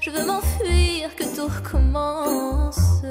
Je veux m'enfuir, que tout recommence.